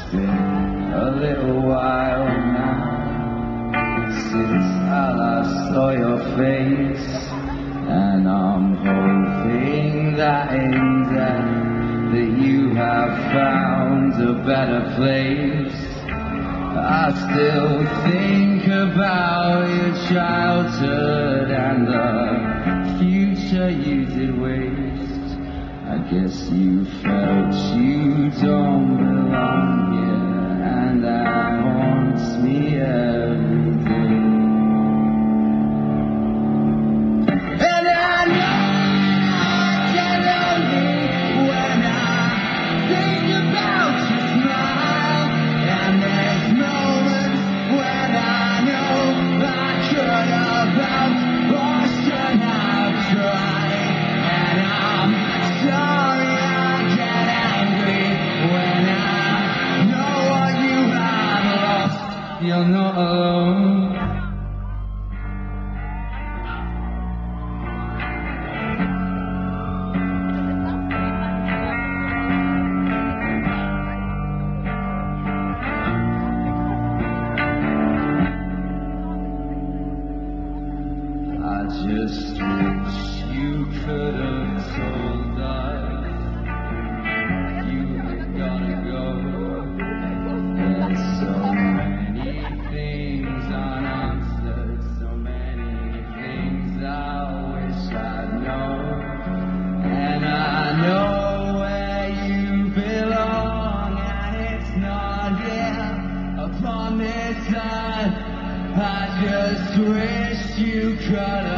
It's been a little while now since I last saw your face, and I'm hoping that in death that you have found a better place. I still think about your childhood and the future you did waste. I guess you felt you don't belong here, just wish you could have told us you had gotta go. There's so many things unanswered, so many things I wish I'd known. And I know where you belong, and it's not here upon this earth. I just wish you could have